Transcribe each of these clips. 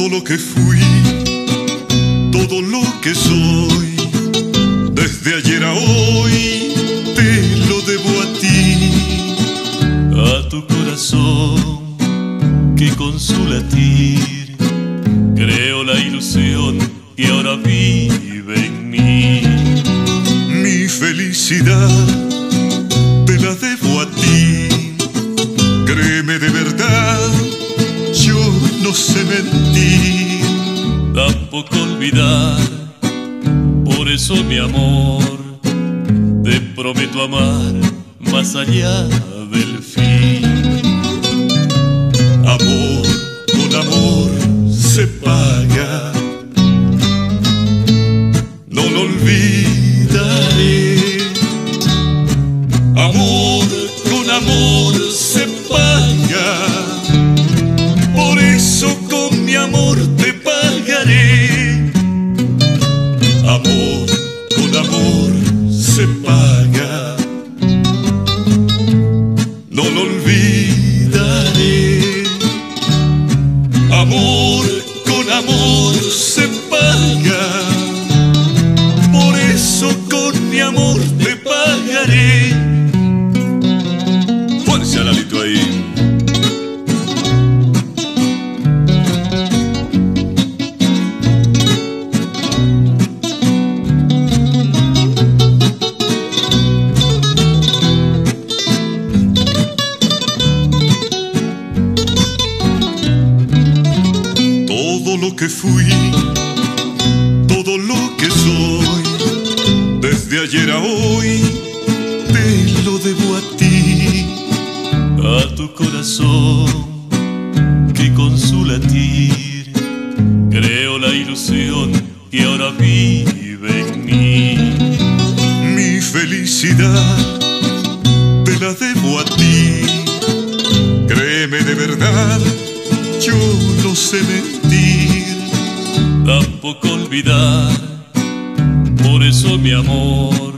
todo lo que fui, todo lo que soy, desde ayer a hoy te lo debo a ti, a tu corazón que con su latir creo la ilusión que ahora vive en mí. Mi felicidad Tampoco olvidar, por eso mi amor, te prometo amar más allá del fin. Amor con amor se paga. No lo olvidaré. Amor con amor amor te pagaré. Amor con amor se paga. No lo olvidaré. Amor con amor se que fui, todo lo que soy, desde ayer a hoy, te lo debo a ti. a tu corazón que con su latir creo la ilusión que ahora vive en mí. Mi felicidad te la debo a ti. Créeme de verdad, yo no sé mentir. Tampoco olvidar, por eso mi amor,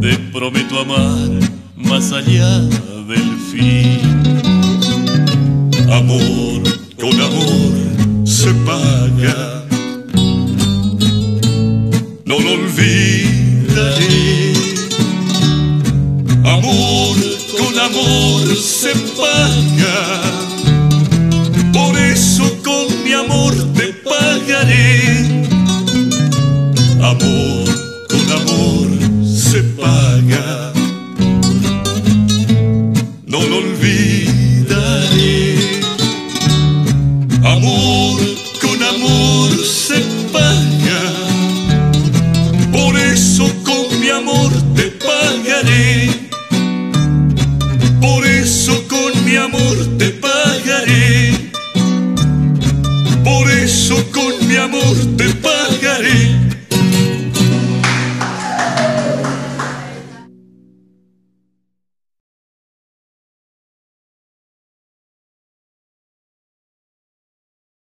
te prometo amar más allá del fin. Amor con amor se paga. No lo olvidaré. Amor con amor se paga. Eso con mi amor te pagaré. Amor con amor se paga. No lo olvidaré. Amor con amor Por eso con mi amor te.